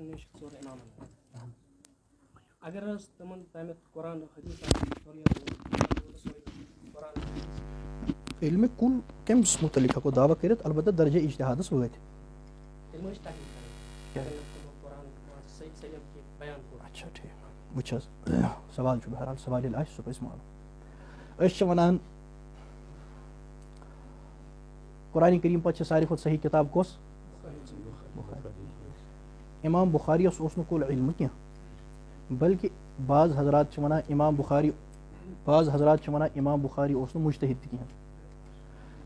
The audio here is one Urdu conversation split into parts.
نِش ژور اِمامَن اگر حظ تِمَن تَمیُک قرآن حدیٖث آسہِ شریعت سورُے قرآن علم کُل کٔمِس مُتعلِق ہٮ۪کو دعوا کٔرِتھ البتہ درجے اِجتِہادَس وٲتۍ اچھا ٹھیٖک وٕچھ حظ سوال چھُ بہرحال سوال ییٚلہِ آسہِ سُہ پَزِ معلوم أسۍ چھِ وَنان قرآنِ کریٖم پَتہٕ چھِ ساروی کھۄتہٕ صحیح کِتاب کۄس اِمام بُخاریَس اوس نہٕ کُل علمہٕ کینٛہہ بلکہِ بعض حضرات چھِ وَنان اِمام بُخاری بعض حضرات چھِ وَنان اِمام بُخاری مُشتحد تہِ کِہیٖنۍ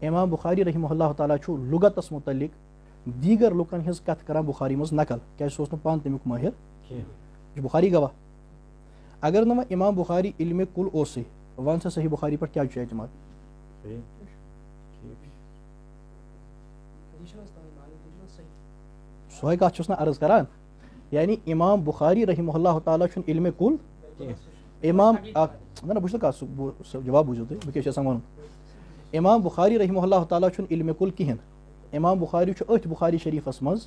اِمام بُخاری رحمہ اللہ تعالیٰ چھُ لُغتَس مُتعلِق دیٖگر لُکَن ہٕنٛز کَتھ کَران بُخاری منٛز نقل اوس نہٕ پانہٕ تَمیُک چھُ بُخاری گواہ۔ اگر نہٕ اِمام بُخاری علمِ کُل اوسُے وَن سا صحیح بُخاری کیٛاہ چھُ اعتماد حدیٖث چھُنہٕ حظ تَوَے معلوٗم تِم چھِنہٕ حظ صحیح سۄے کَتھ عرض کَران۔ یعنی اِمام بُخاری رحمہ اللہ تعالیٰ چھُنہٕ علمِ کُل۔ اِمام اکھ نہ نہ بہٕ چھُس جواب بوٗزِو تُہۍ بہٕ کیٛاہ چھُس یَژھان وَنُن اِمام بُخاری رحمہ اللہ تعالیٰ چھُنہٕ علمِ کُل کِہیٖنۍ اِمام بُخاری چھُ أتھۍ بُخاری شریٖفَس منٛز۔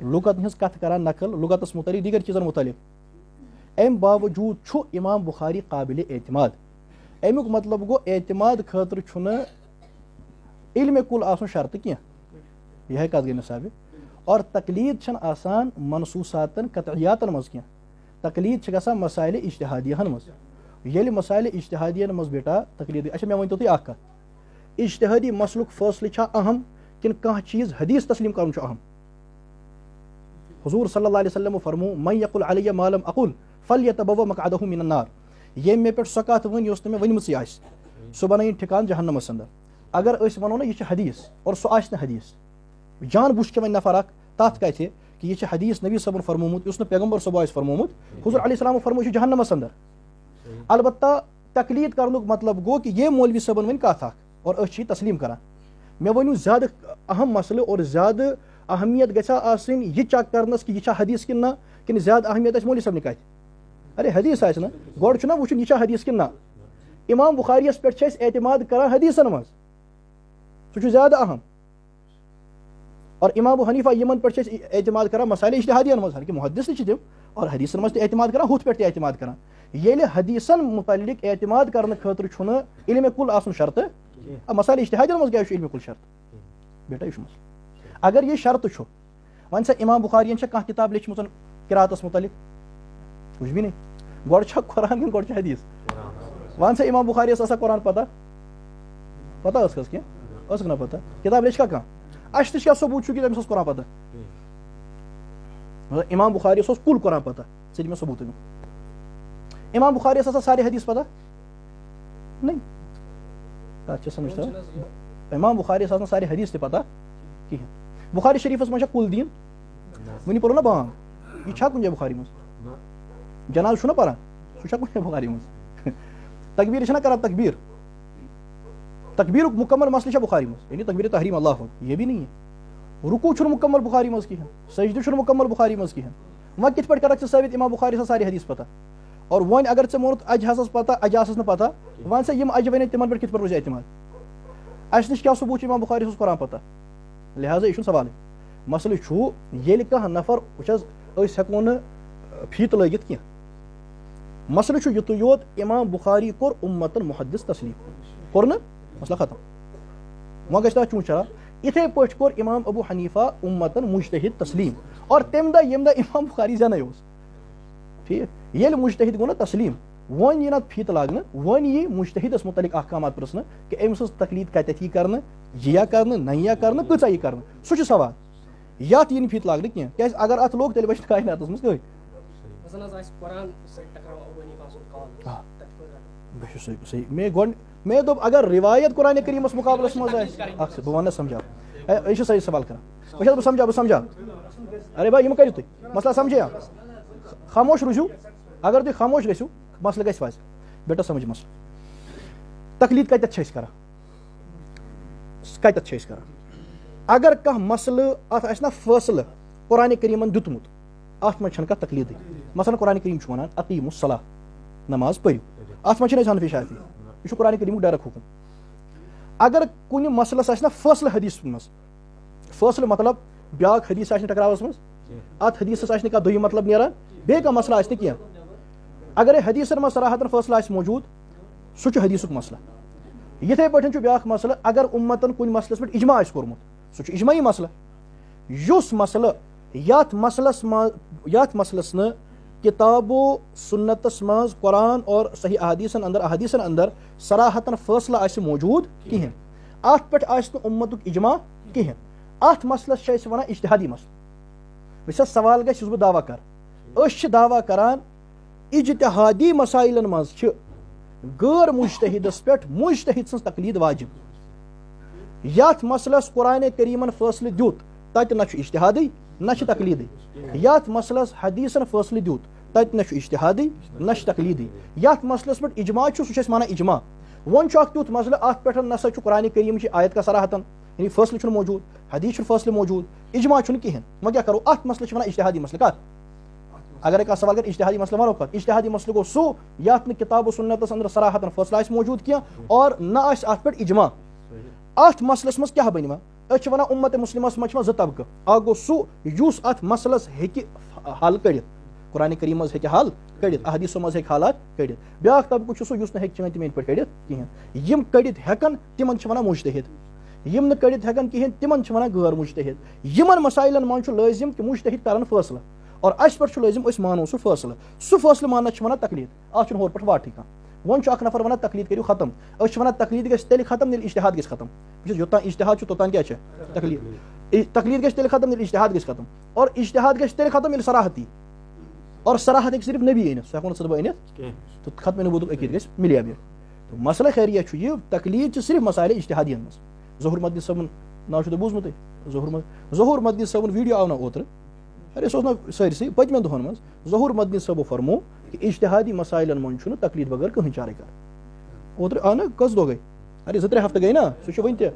لُکَن ہٕنٛز کَتھ کَران نقل لُغتَس مُتعلِق، دیٖگر چیٖزَن مُتعلِق۔ اَمہِ باوجوٗد چھُ اِمام بُخاری قابلِ اعتماد۔ اَمیُک مطلب گوٚو اعتماد خٲطرٕ چھُنہٕ علمِ کُل آسُن شرطہٕ کینٛہہ یِہے کَتھ گٔے مےٚ ثابت اور تقلیٖد چھَنہٕ آسان منصوٗصاتَن قطعیاتَن منٛز کینٛہہ تقلیٖد چھِ گژھان مسالہِ اِجتِہادیَن منٛز ییٚلہِ مسالہِ اِجتِہادِیَن منٛز بیٹا، تقلیٖد اچھا مےٚ ؤنۍتو تُہۍ اَکھ کَتھ اِجتِہٲدی مسلُک فٲصلہٕ چھا اہم کِنہٕ کانٛہہ چیٖز حدیٖث تسلیٖم کَرُن چھُ اہم۔ حضوٗر صلی اللہ علیہ وسلم فرمو مَے یقُل علیہ مالم اقُل فل یا تبو مکادہ مِنن نار ییٚمۍ مےٚ پٮ۪ٹھ سۄ کَتھ ؤنۍ یۄس نہٕ مےٚ ؤنمٕژٕے آسہِ سُہ بَنٲیِن ٹھِکان جہنمَس اَندَر اگر أسۍ وَنو نہ یہِ چھِ حدیٖث اور سُہ آسہِ نہٕ حدیٖث۔ جان چھِ وۄنۍ نفر اکھ تَتھ کَتھِ کہِ یہِ حدیٖث نبی صٲبُن فرمومُت یُس نہٕ پیغمبر صٲب آسہِ فرمومُت حضوٗر علیہ السلام فرمو جہنمَس اَندَر۔ البتہ تقلیٖد کَرنُک مطلب گوٚو کہِ ییٚمۍ مولوی صٲبَن ؤنۍ کَتھ اکھ اور یہِ تسلیٖم کَران مےٚ ؤنِو زیادٕ اہم مسلہٕ اور زیادٕ اہمیت گژھِ ہا آسٕنۍ یہِ چَک کَرنَس کہِ یہِ حدیٖث کِنہٕ نہ کِنہٕ زیادٕ اہمیت آسہِ مولوی صٲبنہِ کَتھِ اَرے حدیٖث آسہِ نہ گۄڈٕ چھُنہ وٕچھُن یہِ حدیٖث کِنہٕ نہ اِمام بُخاریَس أسۍ اعتماد کَران حدیٖثَن منٛز سُہ چھُ زیادٕ اہم۔ اور اِمام حنیٖفا یِمَن پٮ۪ٹھ چھِ اعتماد کَران مصالے اِشتِحادِیَن منٛز ہر کہِ محدِث اور حدیٖثَن منٛز تہِ اعتماد کَران ہُتھ پٮ۪ٹھ تہِ اعتماد کَران ییٚلہِ حدیٖثَن مُتعلِق اعتماد کَرنہٕ خٲطرٕ چھُنہٕ علمِ کُل آسُن شرطہٕ مصالے اِشتِحادِیَن منٛز کیٛازِ چھُ علمِ کُل شرط۔ بیٹا یہِ چھُ مَسلہٕ اگر یہِ شرطہٕ چھُ وۄنۍ سا اِمام بُخارِیَن چھےٚ کانٛہہ کِتاب لیٚچھمٕژ کِراتَس مُتعلِق؟ وٕچھ بی نَے گۄڈٕ چھا قۄران کِنہٕ گۄڈٕ چھِ حدیٖث۔ وَن سا اِمام بُخاری ٲس آسان قۄران پَتہ؟ پَتہ ٲس کینٛہہ ٲسٕکھ نا پَتہ۔ کِتاب لیٚچھکھا کانٛہہ اَسہِ تہِ چھِ کیٛاہ ثبوٗت چھُ کہِ تٔمِس ٲس قۄران پَتہ مطلب اِمام بُخاریَس اوس کُل قۄران پَتہ ژٕ دِ مےٚ ثبوٗت اَمیُک اِمام بُخاریَس آسان سارے حدیٖث پَتہ نہ تَتھ چھِ سَمجھ تھاوان اِمام بُخاریَس آسان سارے حدیٖث تہِ پَتہ کِہیٖنۍ بُخاری شریٖفَس منٛز چھا کُل دیٖن وٕنہِ پوٚرُو نہ بانٛگ یہِ چھا کُنہِ جایہِ بُخاری منٛز جناب چھُنہ پَران سُہ چھا کُنہِ جایہِ بُخاری منٛز تقبیٖر چھِنہ کَران تقبیٖر تقبیٖرُک مُکمل مسلہٕ چھا بُخاری یعنی تقبیٖر تحریٖم اللہ یہِ بھی نہٕ یہِ رُکوٗ چھُنہٕ مُکمل بُخاری منٛز کِہیٖنۍ سٔجدٕ چھُنہٕ مُکمل بُخاری منٛز کِہیٖنۍ وۄنۍ کِتھ پٲٹھۍ کَرکھ ژٕ ثٲبِت اِمام بُخاری ٲسۍ سارے حدیٖث پَتہ۔ اور وۄنۍ اگر ژےٚ ووٚنُتھ اَجہِ ہسا پَتہ اَجہِ آسَس نہٕ پَتہ وۄنۍ سا یِم اَجہِ وَنے تِمن پٮ۪ٹھ کِتھ پٲٹھۍ روزِ اعتماد۔ اَسہِ نِش کیٛاہ ثبوٗت چھُ اِمام بُخاری اوس قۄران پَتہ؟ لِہٰذا یہِ چھُنہٕ سوالٕے مَسلہٕ چھُ ییٚلہِ کانٛہہ نَفر وٕچھ حظ أسۍ ہٮ۪کو نہٕ فیٖتہٕ لٲگِتھ کینٛہہ مَسلہٕ چھُ یُتُے یوت اِمام بُخاری کوٚر اُمتَن مُحدِس تسلیٖم۔ کوٚر نہٕ؟ مَسلہٕ ختم گژھِ تَتھ چوٗنٛچ چران یِتھَے پٲٹھۍ کوٚر اِمام ابوٗ حنیٖفا اُمتَن مُشتحد تسلیٖم. اور تَمہِ دۄہ ییٚمہِ دۄہ اِمام بُخاری زٮ۪نَے اوس ٹھیٖک. ییٚلہِ مُشتحد گوٚو نہ تسلیٖم. وۄنۍ یی نہ فیٖتہٕ لاگنہٕ وۄنۍ یی مُشتحدَس مُتعلِق احکامات پرٛژھنہٕ کہِ أمۍ سٕنٛز تقلیٖد کَتٮ۪تھ یی کَرنہٕ یِیا کَرنہٕ نہ یِیا کَرنہٕ کۭژاہ یی کَرنہٕ سُہ سوال. یَتھ یی نہٕ فیٖتہٕ لاگنہٕ کینٛہہ کیٛازِ اگر اَتھ لوٚگ تیٚلہِ وٕچھِ کایناتَس منٛز کٔہۍ بہٕ چھُس صحیح مے گۄڈٕ مے دوٚپ اگر رِوایت قۄرانِ کریٖمَس مُقابلَس منٛز آسہِ اَکھ بہٕ وَنہٕ سَمجھاو اے یہِ چھُ صحیح سوال کَران وٕچھ اچھا، حظ بہٕ سَمجھاو بہٕ سَمجھاو ارے بھاے یِم کٔرِو تُہۍ مَسلہٕ سَمجھے خاموش روٗزِو اگر تُہۍ خاموش گٔژھِو مَسلہٕ گژھِ وَسہِ بیٹا، سَمجھ مَسلہٕ تکلیٖد کَتٮ۪تھ چھِ اچھا أسۍ کَران کَتٮ۪تھ چھِ اچھا أسۍ کَران اگر کانٛہہ مَسلہٕ اَتھ آسہِ نا فٲصلہٕ قۄرانِ کریٖمَن دیُتمُت اَتھ منٛز چھَنہٕ کانٛہہ تکلیٖدٕے مثلاً قۄرانِ کریٖم چھُ وَنان عقیٖم الصلح نماز پٔرِو اَتھ منٛز چھِنہٕ أسۍ حنفی شافی یہِ چھُ قۄرانِ کریٖمُک ڈایریکٹ حُکُم اگر کُنہِ مَسلَس نا فٲصلہٕ حدیٖث منٛز فٲصلہٕ مطلب بیٛاکھ حدیٖث آسہِ نہٕ ٹکراوَس منٛز ات حدیث آہ دم مطلب نیران کانٛہہ مسلہٕ آسہِ نہٕ کینٛہہ اگرے حدیثن منٛز صراحتن فٲصلہٕ آسہِ موجوٗد سُہ چھُ حدیثُک مسلہٕ یِتھے پٲٹھۍ چھُ بیٛاکھ مسلہٕ اگر اُمتن کُنہِ مسلس پٮ۪ٹھ اجما آسہِ کوٚرمُت سُہ چھُ اجمٲعی مسلہٕ یُس مسلہٕ یتھ مسلس یتھ مسلس نہٕ کتابو سنتس منٛز قرآن اور صحیح احادیثن اندر احادیثن اندر صراحتن فٲصلہٕ آسہِ موجوٗد کِہینۍ اتھ پٮ۪ٹھ آسہِ نہٕ اُمتُک اجما کِہینۍ اتھ مسلس چھِ ونان اجتہادی مسلہٕ وٕچھ سوال گژھِ یُس بہٕ دعویٰ کرٕ۔ أسۍ دعویٰ کران اجتہادی مسائلن منٛز چھِ۔ غٲر مُشتحدس پٮ۪ٹھ مُشتحد سٕنٛز واجب۔ یتھ مسلس قرآنِ کریٖمن فٲصلہٕ دیُت تتہِ نہ چھُ نہ چھِ تقلیٖدٕے یتھ مسلس حدیثن فٲصلہٕ دیُت، تتہِ نہ چھُ اجتہادٕے نہ چھِ یتھ مسلس پٮ۪ٹھ اجما چھُ، سُہ چھِ أسۍ ونان اجما وۄنۍ چھُ نسا چھُ قرآنِ کریٖمچہِ آیت کا صراحتن یعنی فٲصلہٕ چھُنہٕ موجوٗد، حدیٖث چھُنہٕ فٲصلہٕ موجوٗد اجما چھُنہٕ کِہینۍ۔ وۄنۍ کیاہ کرو؟ اتھ مسلس چھِ ونان اجتہادی مسلہٕ کتھ؟ اگرے کانٛہہ سوال کرِ، اجتہادی مسلہٕ ونو کتھ؟ اجتہادی مسلہٕ گوٚو سُہ یتھ نہٕ کِتاب و سُنتس انٛدر صراحتن فٲصلہٕ آسہِ موجوٗد کینٛہہ، اور نہ آسہِ اتھ پٮ۪ٹھ اجما اتھ مسلس منٛز کیاہ بنہِ أسۍ چھِ ونان اُمت مُسلمس منٛز چھِ یِوان زٕ طبقہٕ اکھ گوٚو سُہ یُس مسلس ہیٚکہِ حل کٔڑِتھ قرآنِ کریٖم منٛز ہیٚکہِ حل کٔڑِتھ احدیٖثو منٛز ہیٚکہِ حالات کٔڑِتھ بیاکھ طبقہٕ چھُ سُہ یُس نہٕ ہیٚکہِ چٲنۍ تہِ میٲنۍ پٲٹھۍ کٔڑِتھ کِہینۍ یِم کٔڑِتھ ہٮ۪کن تِمن چھِ ونان مُشتحد یِم نہٕ کٔڑِتھ ہٮ۪کن کِہینۍ تِمن چھِ ونان غٲر مُشتحد یِمن مسایلن منٛز چھُ لٲزِم کہِ فٲصلہٕ اور اَسہِ پٮ۪ٹھ چھُ لٲزِم أسۍ مانو سُہ فٲصلہٕ سُہ فٲصلہٕ ماننس چھِ ونان تقلیٖد. اتھ چھُنہٕ ہورٕ پٮ۪ٹھ واٹھٕے کانٛہہ اکھ نفر ونان تقلیٖد کٔرِو ختم ونان تقلیٖد گژھِ تیٚلہِ ختم ییٚلہِ اِشتِحاد گژھِ ختم بہٕ چھُس یوٚتام اِشتِحاد چھُ توٚتام کیاہ چھِ تقلیٖد تقلیٖد گژھِ تیٚلہِ ختم ییٚلہِ اِشتِحاد گژھِ ختم اور اِشتِحاد گژھِ تیٚلہِ ختم ییٚلہِ صراحت یی اور صراحت ہیٚکہِ صرف نبی أنِتھ سُہ ہٮ۪کو نہٕ ژٕ بہٕ أنِتھ تہٕ ختمے نبوٗدُک عقیٖد گژھِ مِلیا مِل تہٕ مسلہٕ خیریت چھُ یہِ تقلیٖد چھِ صرف مسالے اِشتِحادِین منٛز ظہوٗر مدی صٲبُن ناو چھُو تۄہہِ بوٗزمُتٕے ظہوٗر ظہوٗر مدی صٲبُن ویٖڈیو آو نہ اوترٕ ارے سُہ اوس نہ سٲرسٕے پٔتمٮ۪ن دۄہن منٛز ظہوٗر مدنی صٲبو فرمو کہِ اِشتِحادی مسایلن منٛز چھُنہٕ تقلیٖد بغٲر کٕہٕنۍ چارٕے کران اوترٕ آو نہ کٔژ دۄہ گٔے ارے زٕ ترٛےٚ ہفتہٕ گٔے نا؟ سُہ چھُ وُنہِ تہِ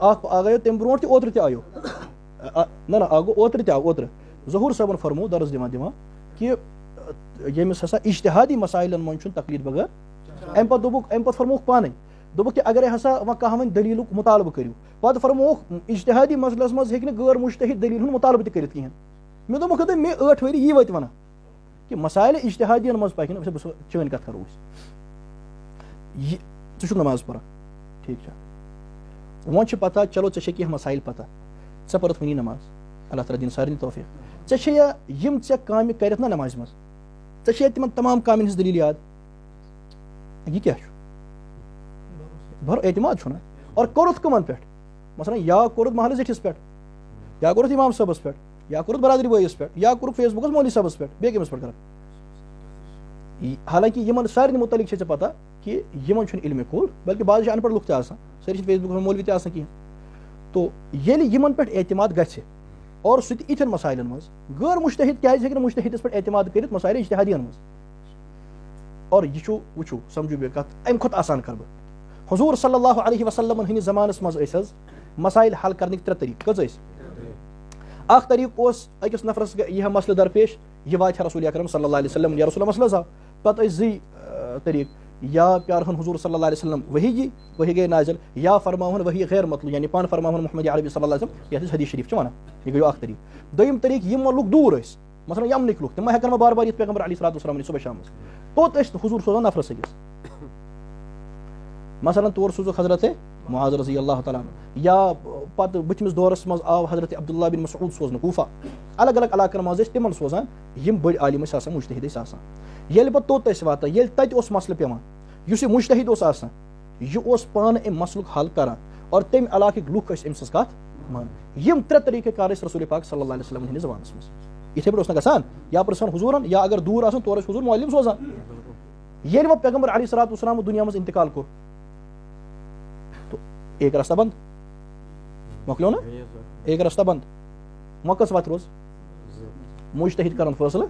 اکھ آیو تَمہِ برونٛٹھ تہِ اوترٕ آیو نہ نہ اکھ گوٚو اوترٕ تہِ آو اوترٕ۔ ظہوٗر صٲبن فرمو درس دِوان دِوان کہِ ییٚمِس ہسا اِشتِحادی مسایلن منٛز چھُنہٕ تقلیٖد بغٲر اَمہِ پتہٕ دوٚپُکھ اَمہِ پتہٕ فرمووُکھ پانے دوٚپُکھ کہِ اگرے ہسا وۄنۍ کانٛہہ وۄنۍ دٔلیٖلُک مُطالبہٕ کٔرِو پتہٕ فرمووُکھ اِشتِحادی مسلس منٛز ہیٚکہِ نہٕ غٲر مُشتحد دٔلیٖل ہُنٛد مُطالبہٕ تہِ کٔرِتھ کِہینۍ مےٚ دوٚپمَکھ دوٚپ مےٚ ٲٹھ ؤری یی وَتہِ وَنان کہِ مسایلہٕ اِشتِحادِین منٛز پَکہِ نہٕ بہٕ چٲنۍ کَتھ کَرو أسۍ یہِ ژٕ نماز پَران ٹھیٖک چھا وۄنۍ چھِ پَتہ چلو ژےٚ چھے کینٛہہ مسایل پَتہ ژےٚ پٔرٕتھ وٕنی نماز۔ اللہ تعالیٰ دِنۍ سارنٕے توفیٖق۔ ژےٚ چھے یا یِم ژےٚ کامہِ کَرٮ۪تھ نہ نمازِ منٛز ژےٚ چھے تِمن تمام کامٮ۪ن ہٕنٛز دٔلیٖل یاد۔ یہِ کیاہ چھُ بَر اعتماد چھُنہ اور کوٚرُتھ کٕمن پٮ۪ٹھ مثلاً یا کوٚرُتھ محلہٕ زِٹھِس پٮ۪ٹھ یا کوٚرُتھ اِمام صٲبَس پٮ۪ٹھ یا کوٚرُکھ برادری بٲیِس پٮ۪ٹھ یا کوٚرُکھ فیس بُکَس مولوی صٲبَس پٮ۪ٹھ بیٚیہِ کٔمِس پٮ۪ٹھ کران حالانکہِ یِمن سارنٕے مُتعلِق چھے ژےٚ پَتہ کہِ یِمن چھُنہٕ علمہِ کُل بعض چھِ اَن پَڑھ لُکھ تہِ آسان سٲری چھِ فیس بُکَس مولوی تہِ آسان تو ییٚلہِ یِمن پٮ۪ٹھ اعتماد گژھِ اور سُہ تہِ یِتھٮ۪ن مسایلَن منٛز۔ غٲر مُشتحد کیازِ ہیٚکہِ نہٕ مُشتحدَس پٮ۪ٹھ اعتماد کٔرِتھ مسایلہٕ اِشتِحادِین منٛز۔ اور یہِ چھُ، وٕچھو، سَمجھو بیٚیہِ کَتھ اَمہِ کھۄتہٕ آسان کَرٕ بہٕ حضوٗر صلی اللہ علیہ وسلمن ہٕنٛدِس زمانَس منٛز ٲسۍ حظ مسایل حل کَرنٕکۍ ترٛےٚ طریٖقہٕ۔ کٔژ ٲسۍ؟ اکھ طریٖقہٕ اوس أکِس نفرس یی ہا مسلہٕ درپیش۔ یہِ واتہِ ہا رسول اکرم صلی اللہ علیہ وسلم، یا رسول مسلہٕ حظ آو پتہٕ ٲسۍ زٕے طریٖقہٕ یا پیارہن صلی اللہ علیہ وسلم ؤہی یی جی، ؤہی گٔے نازِل۔ یا فرماوہن ؤہی غیر مطلب یعنی پانہٕ فرماوہن محمد عربی صلی اللہ علیہ وسلم یَتھ أسۍ حدیٖث شریٖف چھِ وَنان یہِ گٔیو اکھ طریٖقہٕ دوٚیِم طریٖقہٕ یِم لُکھ دوٗر ٲسۍ مثلاً یَمنٕکۍ لُکھ تِم ما بار بار یِتھ پیغمبر علی صلات وسلام صُبحٲے شامَس توٚت ٲسۍ حضوٗر سوزان نفرس أکِس مثلاً تور سوٗزُکھ حضرت معاذ رضی اللہ تعالیٰ یا پتہٕ بٔتھمِس دورس منٛز آو حضرت عبداللہ بِن مسعوٗد سوزنہٕ کوٗفا الگ الگ علاقن منٛز ٲسۍ تِمن سوزان یِم بٔڑۍ عالِم ٲسۍ آسان مُشتحد ٲسۍ آسان. ییٚلہِ پتہٕ توٚت ٲسۍ واتان ییٚلہِ تتہِ اوس مسلہٕ پیٚوان. یُس یہِ مُشتحد اوس آسان. یہِ اوس پانہٕ اَمہِ مسلُک حل کران. اور تَمہِ علاقٕکۍ لُکھ ٲسۍ أمۍ سٕنٛز کتھ مانان یِم ترٛےٚ طریٖقہٕ کار ٲسۍ رسول پاک صلی اللہ علیہ وسلم ہٕنٛدِس زمانس منٛز. یِتھٕے پٲٹھۍ اوس نہٕ گژھان یا پرژھان حضوٗرن یا اگر دوٗر آسان تورٕ ٲسۍ حضوٗر مولِم سوزان. ییٚلہِ وۄنۍ پیغمبر علی صلات وسلام دُنیا منٛز اِنتقال کوٚر ایک رستہ بنٛد؟ مۄکلیو نہ ایک رستہ بنٛد۔ کٔژ وَتھ روز۔ مُشتحد کران فٲصلہٕ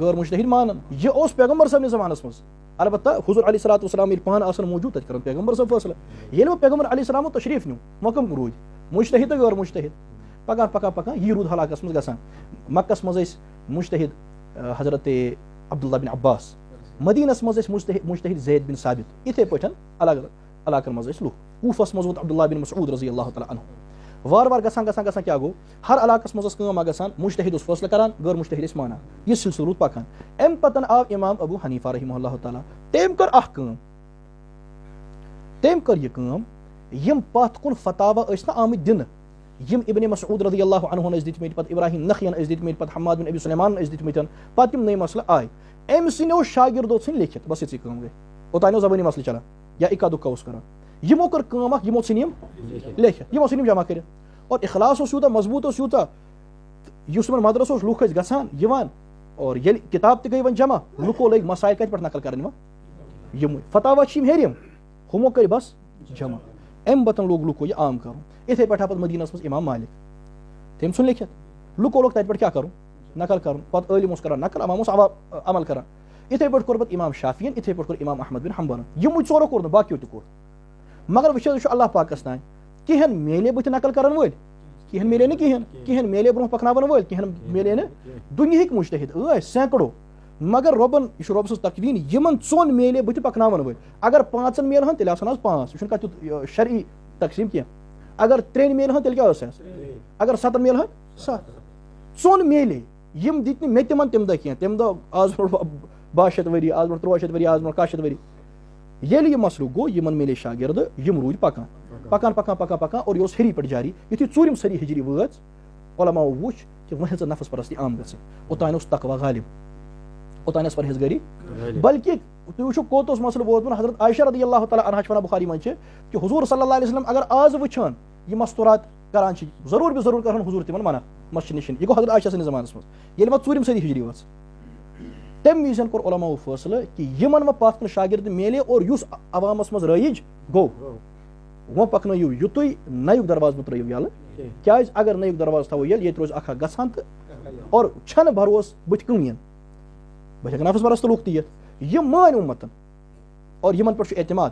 غٲر مُشتحد مانان یہِ اوس پیغمبر صٲبنِس زمانس منٛز البتہ حضوٗر علی صلات وسلام ییٚلہِ پانہٕ آسان موٗجوٗد تَتہِ کران پیغمبر صٲب فٲصلہٕ ییٚلہِ وۄنۍ پیغمبر علی سلامو تشریٖف نیوٗ۔ وۄنۍ کٕم روٗدۍ مُشتحد تہٕ غٲر مُشتحد پکان پکان پکان یہِ روٗد حلاکس منٛز گژھان مکس منٛز ٲسۍ مُشتحد حضرت عبداللہ بِن عباس۔ مدیٖنس منٛز ٲسۍ مُشتحد مُشتحد زید بِن ثابت۔ یِتھٕے پٲٹھۍ الگ الگ علاقن منٛز ٲسۍ لُکھ کوٗفس منٛز ووت عبداللہ بِن مسعوٗد رضی اللہ تعالیٰ انہُ وار وار گژھان گژھان گژھان کیا گوٚو ہر علاقس منٛز ٲس کٲم اکھ گژھان مُشتحد اوس فٲصلہٕ کران غٲر مُشتحد ٲسۍ مانان یہِ سلسلہٕ روٗد پکان اَمہِ پتہٕ آو اِمام ابوٗ حنیفہ رحمہ اللہ تعالیٰ۔ تٔمۍ کٔر اکھ کٲم تٔمۍ کٔر یہِ کٲم یِم پتھ کُن فتاوا ٲسۍ نہ آمٕتۍ دِنہٕ یِم ابن مسعود رضی اللہ عنہن ٲسۍ دِتمٕتۍ پتہٕ ابراہیم نخین ٲسۍ دِتمٕتۍ پتہٕ حماد بن ابی سلیمان ٲسۍ دِتمٕتۍ پتہٕ یِم نٔے مسلہٕ آے أمۍ سٕنٛدیو شاگردو ژھٕنۍ لیکھِتھ بس یِژٕے کٲم گٔے۔ اوٚتانۍ اوس زبٲنی مسلہٕ چلان یا اِکا دُکا اوس کران یِمو کٔر کٲم اکھ یِمو ژھٕنۍ یِم لیکھِتھ یِمو ژھٕنۍ یِم جمع کٔرِتھ اور اخلاص اوس یوٗتاہ مضبوٗط اوس یوٗتاہ یُس یِمن مدرس اوس لُکھ ٲسۍ گژھان یِوان۔ اور ییٚلہِ کِتاب تہِ گٔے وۄنۍ جمع۔ لُکو لٔگۍ مسایل کتہِ پٮ۪ٹھ نقل کرٕنۍ وۄنۍ یِمٕے فتاوا چھِ یِم ہیٚرِم ہُمو کٔرۍ بس جمع۔ اَمہِ پتہٕ لوگ لُکو یہِ عام کرُن یِتھٕے پٲٹھۍ آو پتہٕ مدیٖنس منٛز اِمام مالِک۔ تٔمۍ ژھُن لیکھِتھ لُکو لوگ تتہِ پٮ۪ٹھ کیاہ کرُن نقل کرُن پتہٕ عٲلِم اوس کران نقل امام اوس عمل کران یِتھٕے پٲٹھۍ کوٚر پتہٕ اِمام شافین یِتھٕے پٲٹھۍ کوٚر اِمام احمد بِن حمبرن یِموٕے ژورو کوٚر نہٕ باقیو تہِ کوٚر مگر وٕچھ حظ یہِ چھُ اللہ پاکس تانۍ کِہینۍ میلے بٕتھِ نقل کرن وٲلۍ کِہینۍ میلے نہٕ کِہینۍ کِہینۍ میلے برونٛہہ پکناون وٲلۍ کِہینۍ میلے نہٕ دُنہِکۍ مُشتحد ٲسۍ سینکڑو مگر رۄبن یہِ چھُ رۄبہٕ سٕنٛز تقویٖن یِمن ژوٚن میلے بٕتھِ پکناون وٲلۍ اگر پانٛژن میلہٕ ہن تیٚلہِ آسن آز پانٛژھ یہِ چھُنہٕ کانٛہہ تیُتھ شرعی تقسیٖم کینٛہہ اگر ترٛیٚنۍ میلہٕ ہن تیٚلہِ کیاہ ٲس اگر ستن میلہٕ ہن ستھ ژوٚن میلے یِم دِتۍ نہٕ مےٚ تِمن تمہِ دۄہ کینٛہہ تمہِ دۄہ آز باہ شیٚتھ ؤری آز برونٛٹھ تُرٛواہ شیٚتھ ؤری آز برونٛٹھ کاہ شیٚتھ ؤری ییٚلہِ یہِ مسلہٕ گوٚو یِمن میلے شاگردٕ یِم روٗدۍ پکان. پکان پکان پکان پکان اور یہِ اوس ہیٚری پٮ۪ٹھ جاری. یِتھُے ژوٗرِم سٲری ہِجری وٲژ علماو وٕچھ کہِ وۄنۍ ہسا نفس پرستی عام گژھٕنۍ اوٚتانۍ اوس تقوا غالب. اوٚتانۍ ٲس پرہیز گٔری بلکہِ تُہۍ وٕچھِو کوٚت اوس مسلہٕ ووتمُت حضرت عایشہ رضی اللہ تعالیٰ عنہ چھِ وَنان بُخاری منٛز چھِ کہِ حضوٗر صلی اللہ علیہ وسلم اگر آز وٕچھان یہِ مستوٗرات کران چھِ ضروٗر بہِ ضروٗر کرہن حضوٗر تِمن منع مسجد نِش یہِ گوٚو حضرت عایشہ سٕنٛدِس زمانس منٛز ییٚلہِ وۄنۍ ژوٗرِم صدی ہِجری ؤژھ تَمہِ وِزِ کوٚر علماو فٲصلہٕ کہِ یِمن وۄنۍ پتھ کُن شاگرد میلے اور یُس عوامس منٛز رٲیِج گوٚو وۄنۍ پکنٲیِو یُتُے نَیُک دروازٕ مہٕ ترٲیِو یَلہٕ کیازِ اگر نٔیُک دروازٕ تھاوو ییٚلہِ ییٚتہِ روزِ اکھ اکھ گژھان تہٕ اور چھنہٕ بروسہٕ بٕتھِ کٕہٕنۍ بہٕ ہٮ۪کہٕ نفس برس تہٕ لُکھ تہِ یِتھ یِم مٲنۍ اُمتن اور یِمن چھُ اعتماد۔